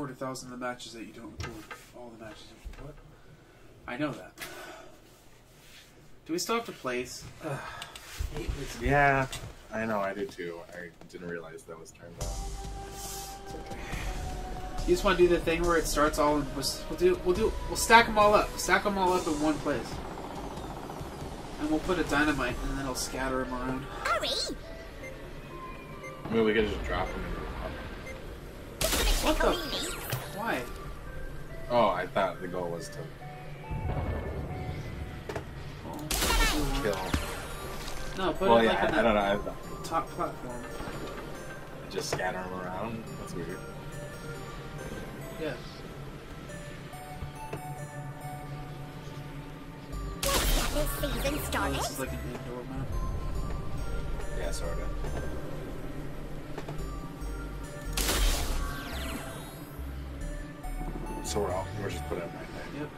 You don't record a thousand of the matches that you don't record all the matches. What? I know that. Do we still have to place? Ugh, I hate placing- Yeah, I know, I did too. I didn't realize that was turned on. You just want to do the thing where it starts all. In, we'll we'll do. We'll do. We'll stack them all up. Stack them all up in one place, and we'll put a dynamite, and then it'll scatter them around. Hurry! I mean, we could just drop them in What the? Really? Why? Oh, I thought the goal was to Well, kill. no, put Well, it yeah, like I, on I don't know. I top platform. just scatter them around. That's weird. Yeah. Get this season Oh, started. this is like an indoor map. Yeah, sort So we're all, we're just putting it right there. Yep.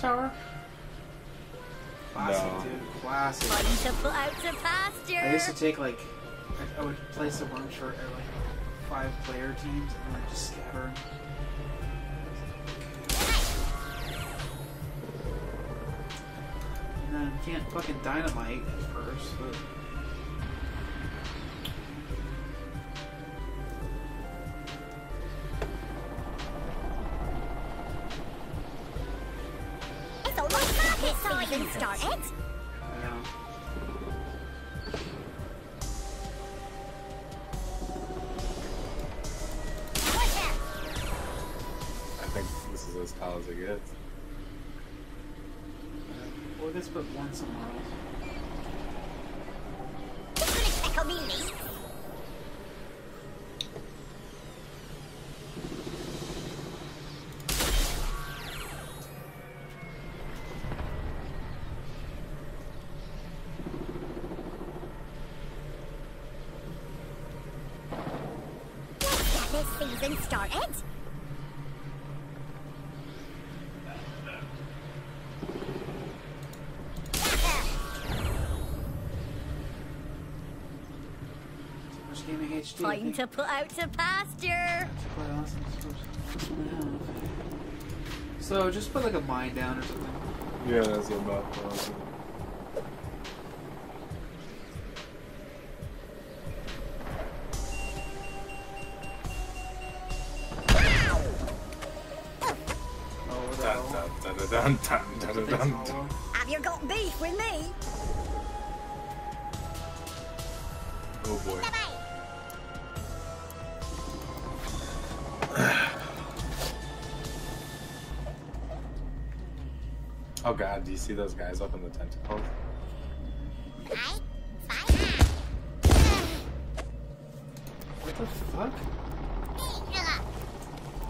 Been in the warp tower? Classic, No. dude. Classic. Time to put out to pasture. I used to take like, I, I would place a worm short at like five player teams and then just scatter. And then you can't fucking dynamite at first, but season started. Which gaming HD? I Time to put out to pasture. it's quite awesome. It's supposed to have. So just put like a mine down or something. Yeah, that's about awesome. Dun, dun, dun, dun, dun. Have you got beef with me? Oh boy. Oh god, do you see those guys up in the tentacles? What the fuck?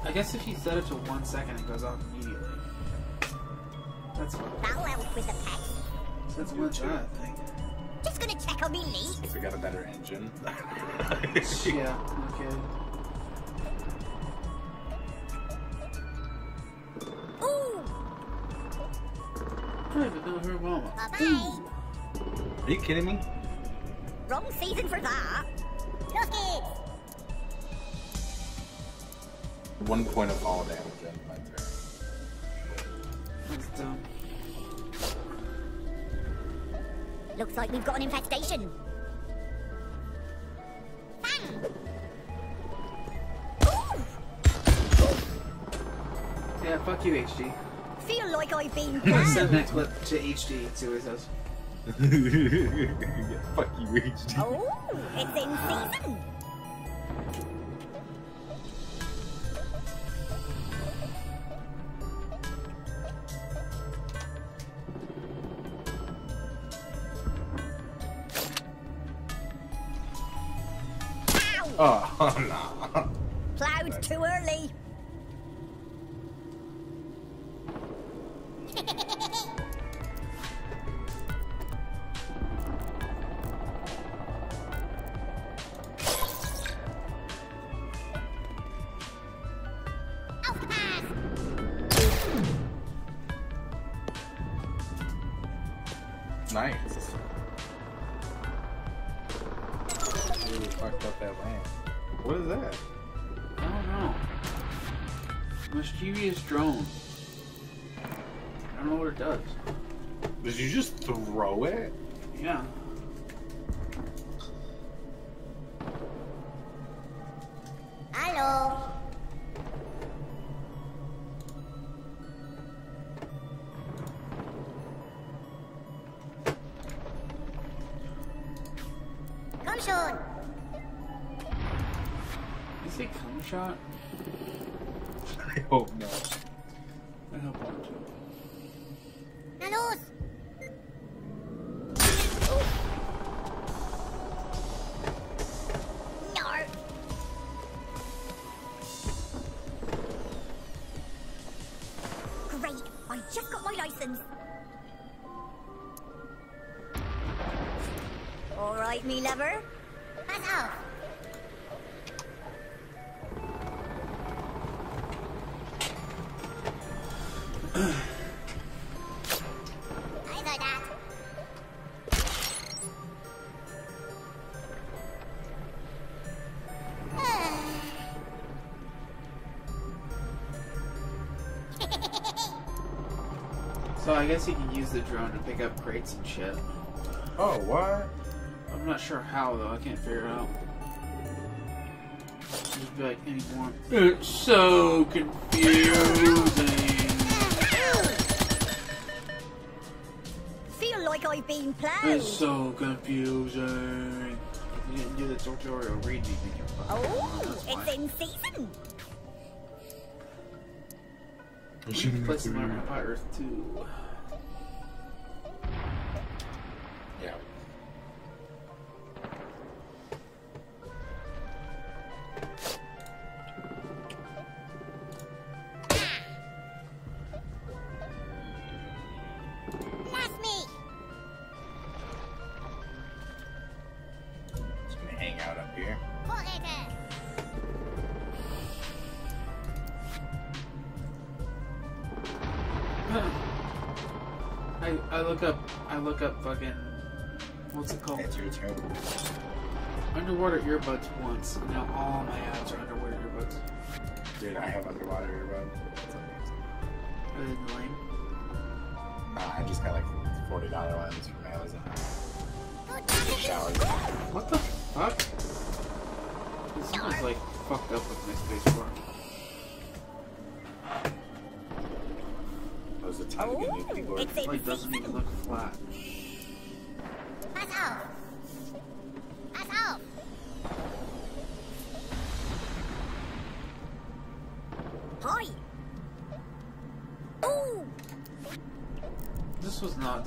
I guess if you set it to one second, it goes off immediately. That's what. That'll help with the pet. That's what's that thing. Just gonna check on me leaks. If we got a better engine. Yeah. Okay. Ooh, I don't even her mama. bye-bye. Are you kidding me? Wrong season for that. Look it. One point of fall damage in my turn. That's dumb. Looks like we've got an infestation. Bang! Ooh, Yeah, fuck you, HD. feel like I've been Let's send that clip to HD and see what it says. Fuck you, HD. Oh, it's in season. License. All right, me lover. Guess you can use the drone to pick up crates and shit. Oh, what? I'm not sure how though. I can't figure it out. Just be like anymore. It's so confusing. Feel like I've been plowed. It's so confusing. If you didn't do the tutorial, read me thinking fuck. Oh, it's fine. in season. We should play some Mario Kart Earth 2. Look up fucking what's it called? It's your turn. Underwater earbuds once. Now all my ads are underwater earbuds. Dude, I have underwater earbuds. That's amazing. Are they lame? Nah, I just got like $40 ones from Amazon. Good Showers. What the fuck? This is like fucked up with my space bar. Those are a ton of good new keyboards. it's It in like doesn't even look flat.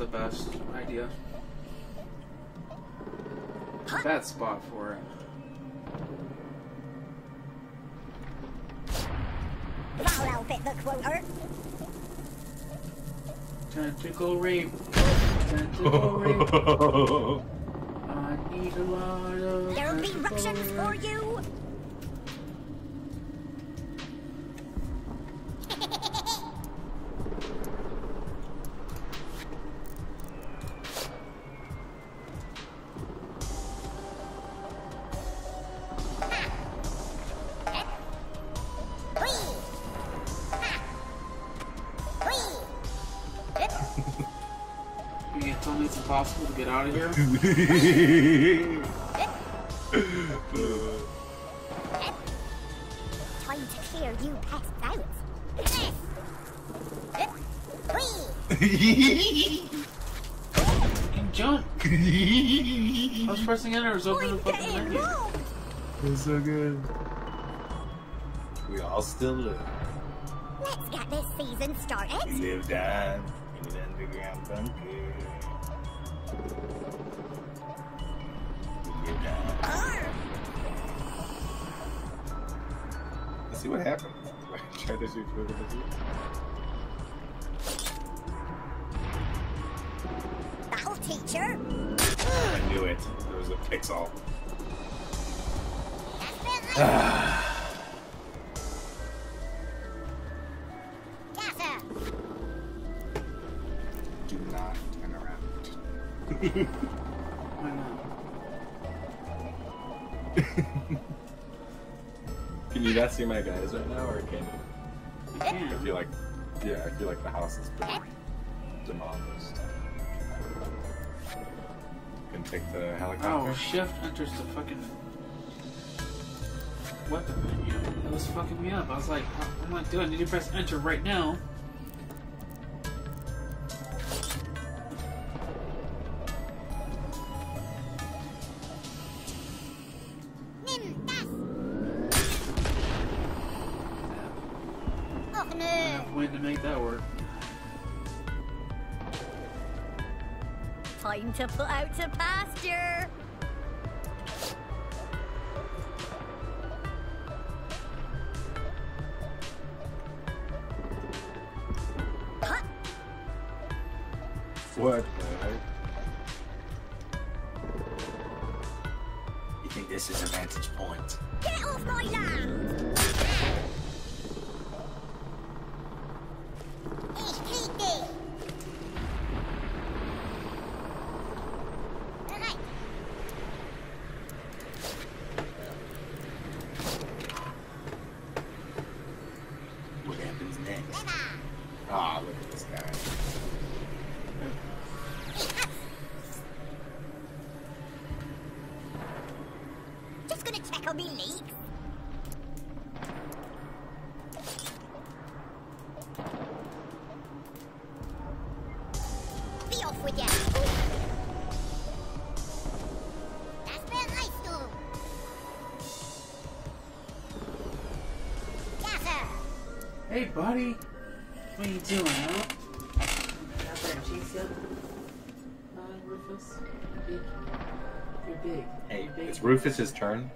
The best idea. Bad spot for it. That'll outfit the. Tentacle rape. Tentacle rape. I need a lot of. There'll be ructions for you. Here? Time to clear you pests out. Whee! Fucking jump! I was pressing enter, it was open the fucking getting menu. robbed. It's so good. We all still live. Let's get this season started. We live down in an underground bunker. We live down. Arr! see what happens. Tried to shoot through the bazooka. That'll teach her. I knew it. There was a pixel. That's been right. Gaffer. Do not turn around. Can you not see my guys right now, or can you? I feel like, yeah, I feel like the house is been demolished. Can take the helicopter. Oh, shift enters the fucking weapon menu. It was fucking me up. I was like, "Oh, I'm not doing. I need to press enter right now. To out to pasture. Hey, buddy. What are you doing, huh? Not that cheese yet? Uh, Rufus. Big. You're big. Hey, You're big. it's Rufus's turn.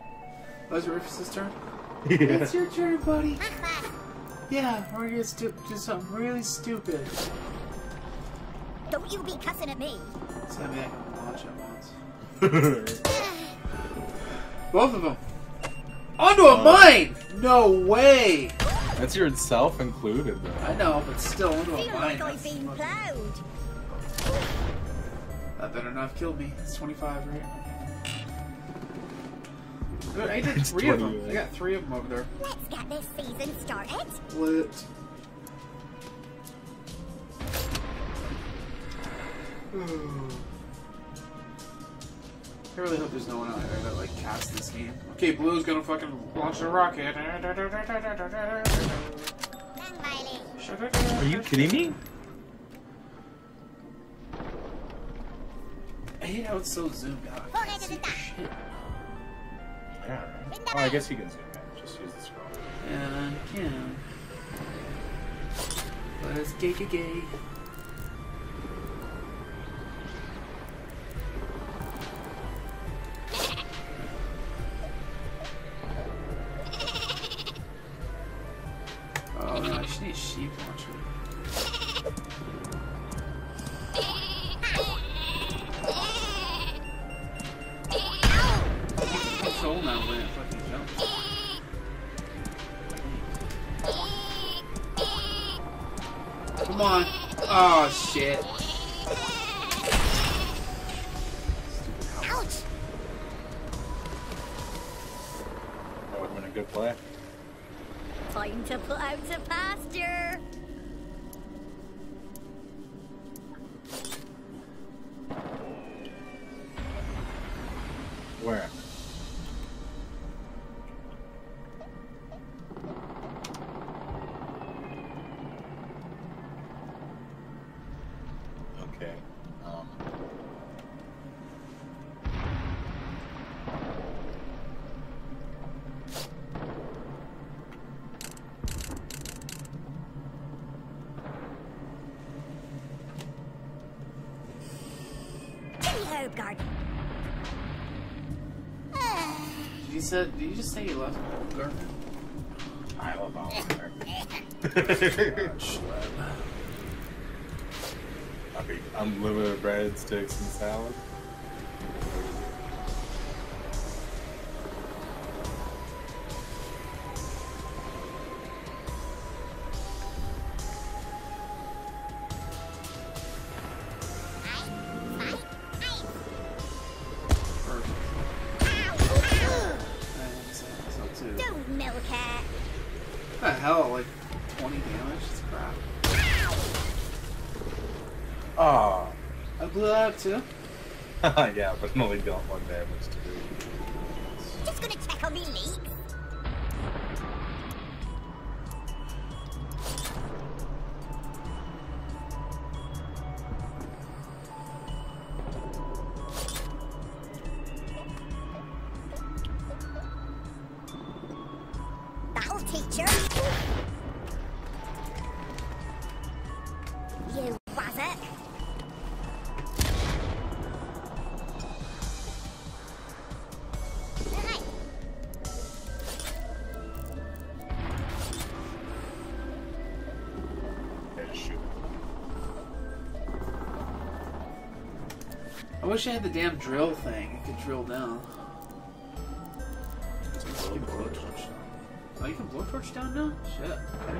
Oh, is it Rufus's turn? yeah. It's your turn, buddy. Mach was! Yeah, we're gonna stu- do something really stupid. Don't you be cussing at me! So I mean, I can launch at once. Both of them. Onto a Uh, mine! No way! That's yourself included, though. I know, but still, onto a Feel mine. like I've that's been fucking- plowed! That better not have killed me. It's 25, right? Good, I did It's three of them. 20, I got three of them over there. Let's get this season started! Lit. I really hope there's no one out there that like casts this game. Okay, Blue's gonna fucking launch a rocket. Are you kidding me? I hate how it's so zoomed out. I can't see shit. Yeah. Oh, I guess you can zoom in. Just use the scroll. Yeah, I can. But it's gay, gay, gay. Oh no, I should need a sheep launcher. Control now when it fucking jumps. Come on. Oh shit. herb garden. You said, did you just say you love Olive Garden? I love Olive Garden. I mean, I'm living with breadsticks and salad. Blew that too. yeah, but I'm only got one damage to do. Just gonna check on me leaks. That'll teach. You I wish I had the damn drill thing. I could drill down. You can blowtorch down. Oh, you can blowtorch down now? Shit. Okay.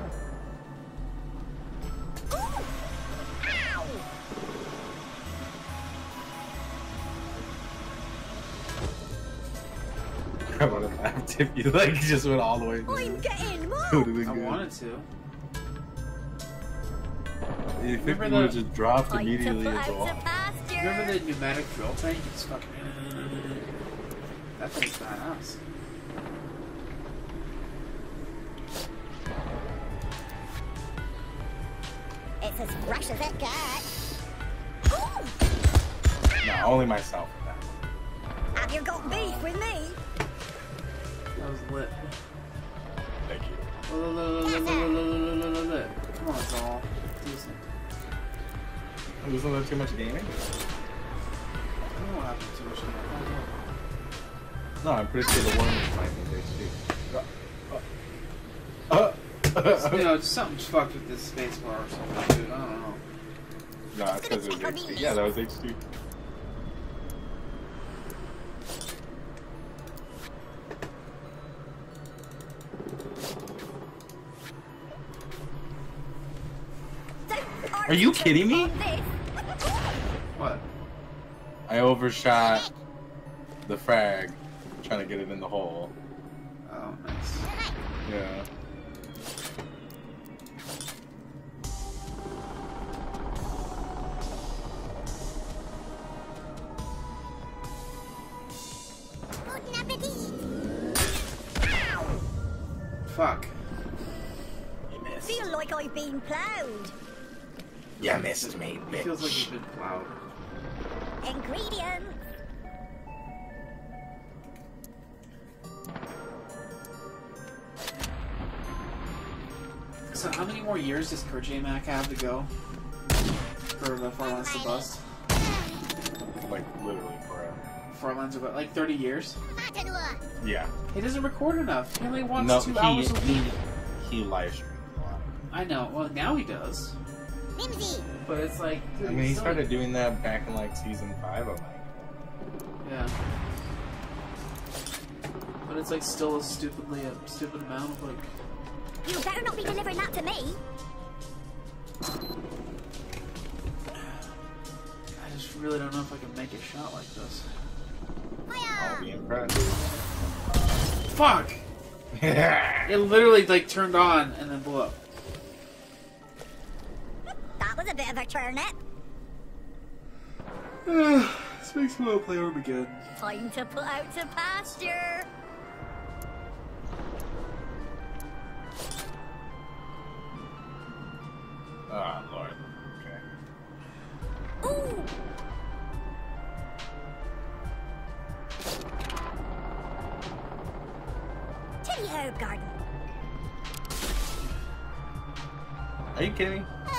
I would have laughed if you like just went all the way. I'm getting more. Would have been I good. wanted to. You think Remember we would have just dropped immediately put as well? Remember the pneumatic drill thing? It's fucking. That thing's badass. It's as fresh as it gets. No, only myself that. Have you got beef with me? That was lit. Thank you. Come on, it's all decent. I'm losing a little too much damage happened to much No, I'm pretty sure the one was fine in You know, something's fucked with this space bar or something, dude. I don't know. No, it's because it was HD. Yeah, that was HD. Don't Are you kidding me? On this. What? I overshot the frag trying to get it in the hole. Oh, nice. Yeah. Good appetit. Ow! Fuck. You missed. Feel like I've been ploughed. Yeah, misses me, It feels like you've been plowed. Ingredients. So how many more years does Kurt J. Mac have to go for the Far Lands or Bust? Like, literally forever. Far Lands or Bust, like 30 years? Yeah. He doesn't record enough. He only wants No, two he, hours a he, week. he live streams a lot. I know. Well, now he does. Mimsy. But it's like, dude, I mean, he he's still- started doing that back in, like, season 5 of like. Yeah. But it's like still a stupidly a stupid amount of like. You better not be delivering that to me. I just really don't know if I can make a shot like this. I'll be impressed. Fuck! It literally like turned on and then blew up. That was a bit of a turn turnip. this makes me want to play Armageddon. Time to put out to pasture. oh, Lord. Okay. Ooh. To herb garden. Are you kidding me?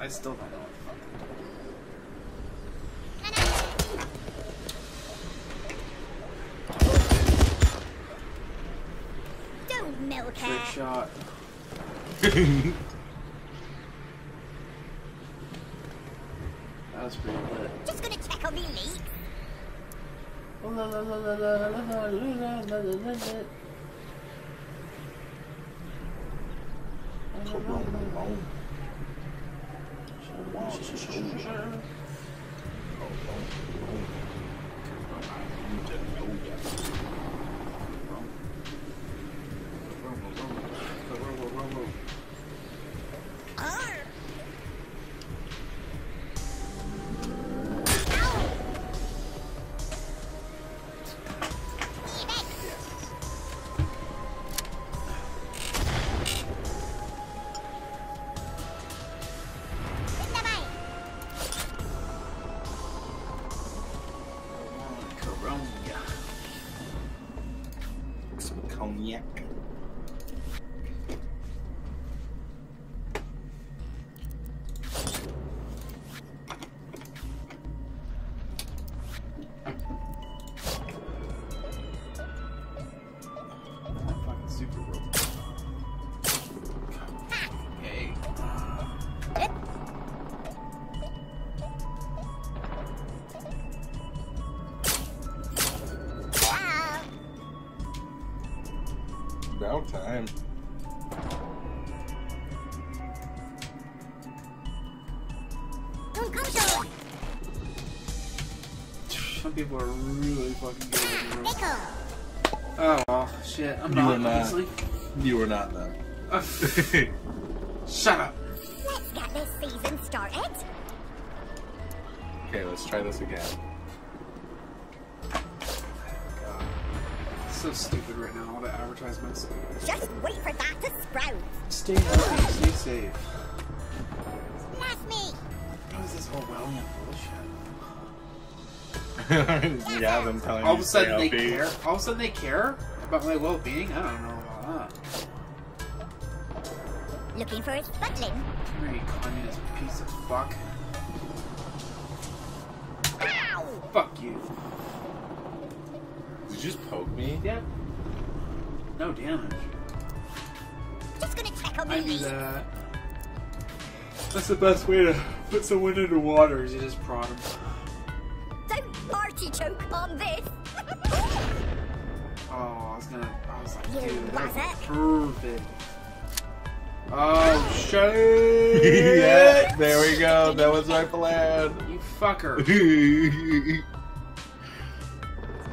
I still don't know what Quick shot. that was pretty lit. Just gonna check on the leaks. 这是什 Monyet. Time. Don't come so. Some people are really fucking good at the rope. Oh, well, shit. I'm You not, are not. honestly. You were not though. Uh, Shut up. Let's get this season started. okay, let's try this again. Stupid right now, all the advertisements. Just wait for that to sprout. Stay healthy, stay safe. Blast me. What is this Orwellian bullshit? yeah, them telling All you of a sudden they care? All of a sudden they care about my well-being? I don't know about that. Looking for a sputling. Come here, you communist piece of fuck. Ow! Fuck you. Did you just poke me? Yeah. No damage. Just gonna check on I me do that. That's the best way to put someone into water is you just prod them. Don't artichoke on this. Oh, I was gonna. I was like, You dude, that was was it? perfect. Oh shit! yeah, there we go. That was my plan. You fucker.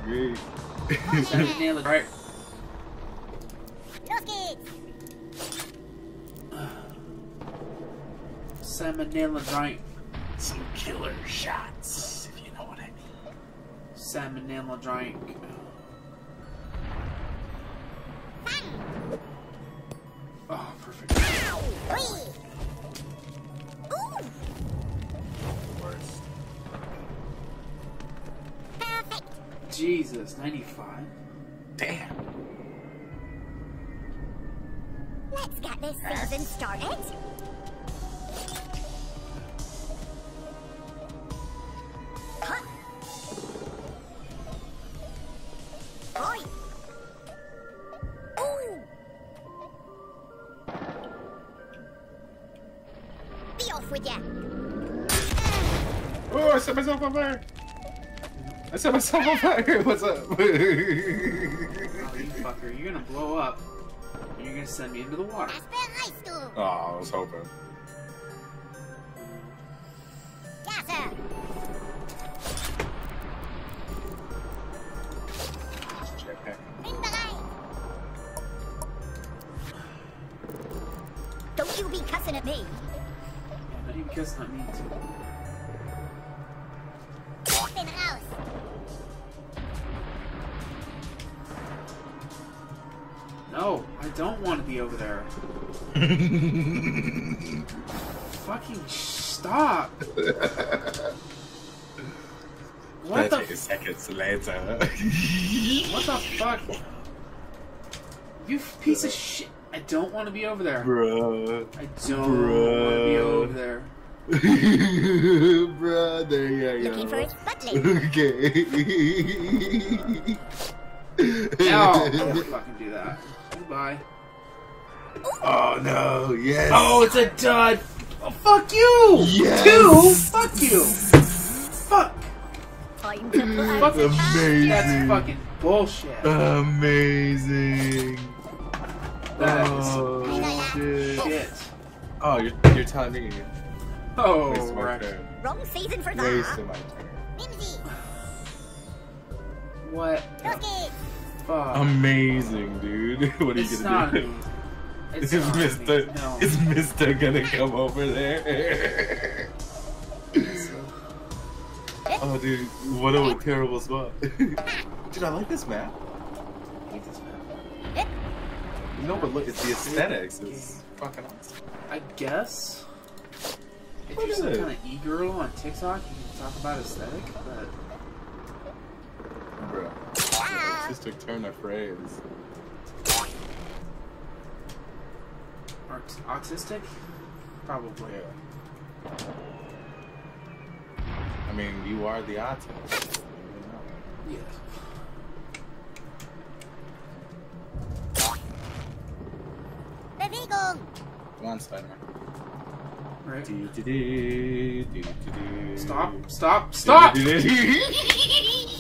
Great. Right. Salmonella drink. Some killer shots, if you know what I mean. Salmonella drink. Set myself on fire. I set myself on fire. What's up? Oh, you fucker. You're gonna blow up. And you're gonna send me into the water. I oh, I was hoping. Yes, sir! Jetpack. In the line! Don't you be cussing at me! Yeah, not even kissing at me too. Be over there. Fucking stop. What the, Thirty seconds later. what the fuck? You piece of shit. I don't want to be over there. Bruh. I don't want to be over there. Bruh, there you go. Looking for its buttling. Okay. No, don't fucking do that. Goodbye. Oh no, yes. Oh, it's a dud. Oh, fuck you. Yes. Two. Fuck you. Fuck. Time to put out Fuck. Amazing. That's fucking bullshit. Amazing. That is Oh, shit. shit. Oh, you're, you're telling me. Oh, Wasted my wreck. Wrong season for that. Wasted my turn. Mimsy. What the Rocket. fuck? Amazing, dude. What are it's you gonna not do? Me. Is Mister. No. is Mister gonna come over there? oh, dude, what a terrible spot. dude, I like this map. I hate this map. No, but look, it's the aesthetics. It's fucking awesome. I guess if Look you're some it. kind of e-girl on TikTok, you can talk about aesthetic, but Bro, Ah. artistic turn of phrase. Autistic, probably. Yeah. I mean, you are the artist. Yeah. Bewegung. Come on, Steiner. Right. Do, do, do, do, do, do. Stop! Stop! Stop!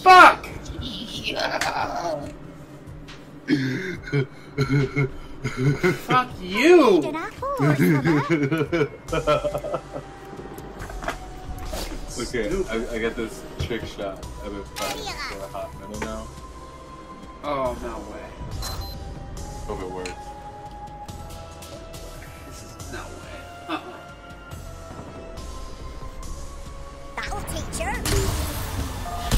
Fuck! Fuck you! An apple or something. okay, I, I got this trick shot. I've been practicing for a hot minute now. Oh no way! Hope it works. This is no way. Uh-uh. That'll teach.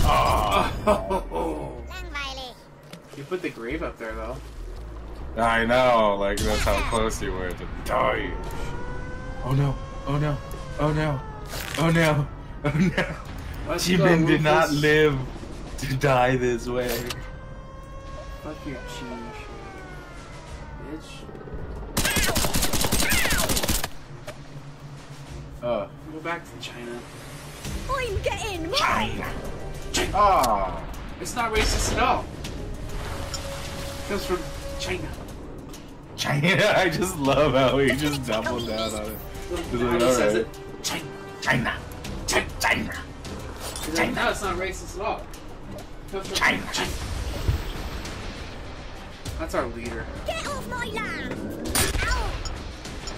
Oh, Langweilig. you put the grave up there though. I know, like that's how close you were to die. Oh no! Oh no! Oh no! Oh no! Oh no! Let's Jimin did not Rufus. live to die this way. Fuck your cheese, bitch. Uh, Go back to China. I'm getting China. Oh. It's not racist at all. It comes from China. China. I just love how he just doubled down on it. He's like, alright. it. China. China. China. China. He's like, no, it's not racist at all. It comes from China. That's our leader. Get off my land. Ow.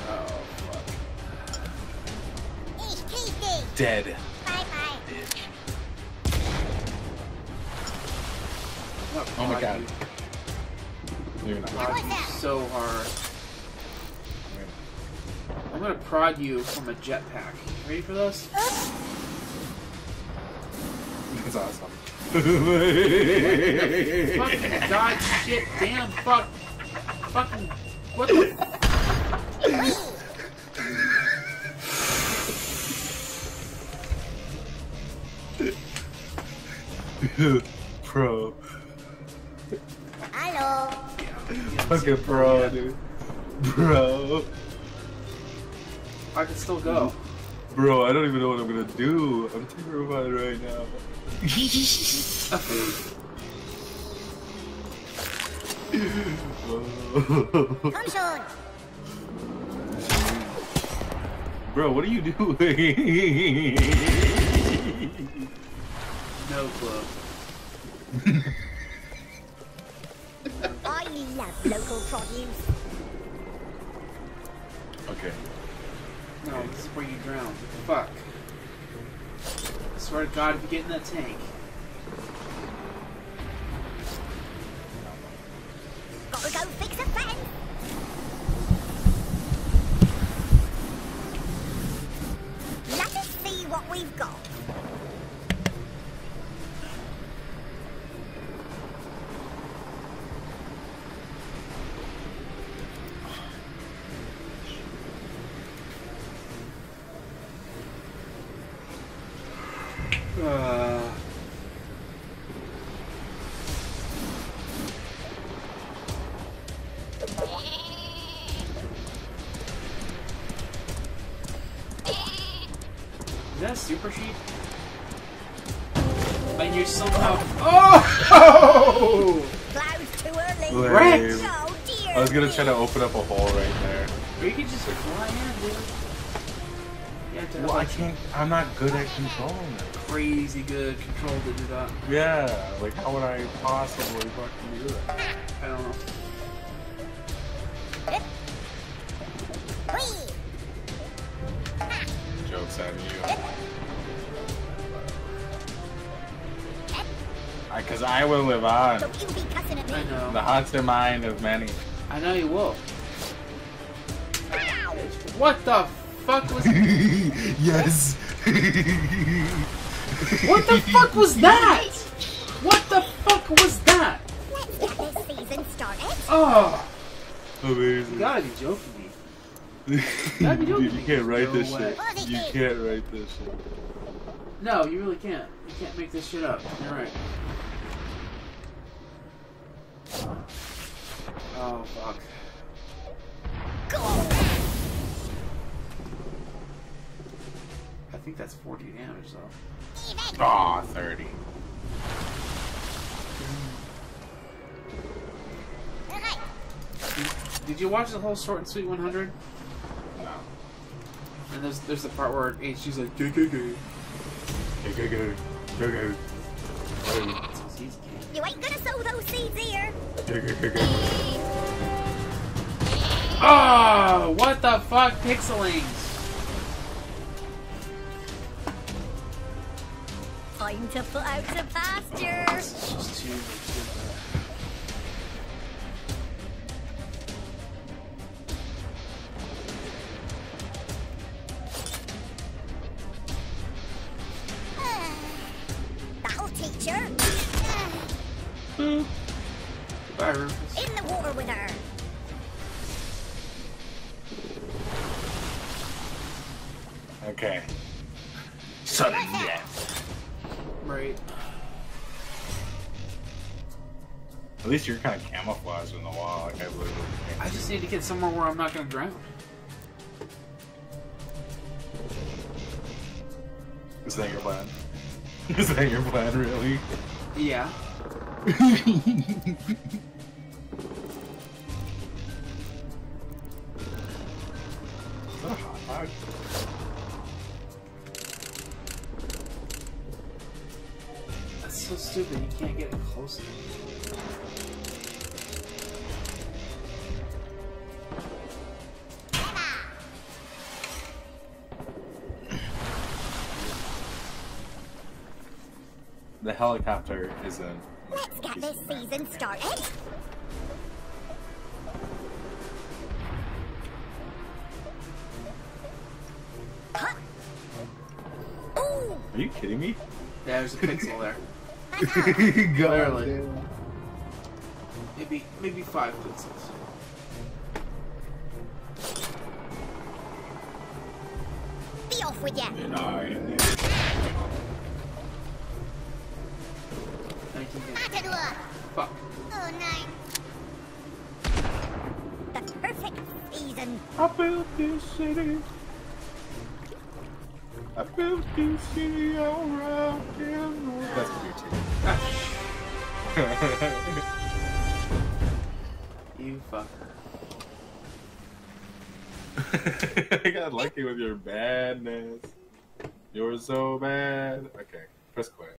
Oh, fuck. Ich kiss dich. Dead. Bye bye. I'm Oh my prod God. You. You're not. Prod you so hard. I'm gonna prod you from a jetpack. Ready for this? That's awesome. Fucking god shit damn fuck fucking what the pro. Fucking pro, dude. Bro. I can still go. Bro, I don't even know what I'm gonna do. I'm terrified right now. Bro, what are you doing? No clue. I love local produce. okay. No, this is where you drown. Fuck. I swear to God, if you get in that tank. Uh, is that super sheep? But you somehow. Oh! Right. Oh, I was gonna try to open up a hole right there. Or you could just fly in, dude. Well, I can't. I'm not good at controlling it crazy good control to do that. Yeah, like how would I possibly fucking do that? I don't know. Jokes on you. Because I, will live on. Don't you be cussing at I me. The know. haunted mind of many. I know you will. What the fuck was? yes. What the fuck was that? What the fuck was that? Let's get this season started. Oh, you Amazing. gotta be joking me. Dude, you can't write No this way. shit. You can't write this shit. No, you really can't. You can't make this shit up. You're right. Oh fuck. I think that's 40 damage though. Aw, 30. Did you watch the whole Short and Sweet 100? No. And there's there's the part where HG's like. Go, go, go. Go, go. Go, That's he's gay. You ain't gonna sow those seeds here. go, go, go, go. Oh, ah, what the fuck, Pixelings? Time to put out to pasture. At least you're kind of camouflaged in the wall. Like I literally. I just need to get somewhere where I'm not gonna drown. Is that your plan? Is that your plan, really? Yeah. Is that a hot dog? That's so stupid. You can't get close enough. The helicopter isn't. Let's get this season started. Huh. Are you kidding me? Yeah, there's a pixel there. Clearly. Maybe maybe five pixels. be off with you. And I am the- 19 damage. Matador. Fuck. Oh no. The perfect season. I built this city. I built this city on rock and roll. That's for you You fucker. I got lucky with your badness. You're so bad. Okay, press quit.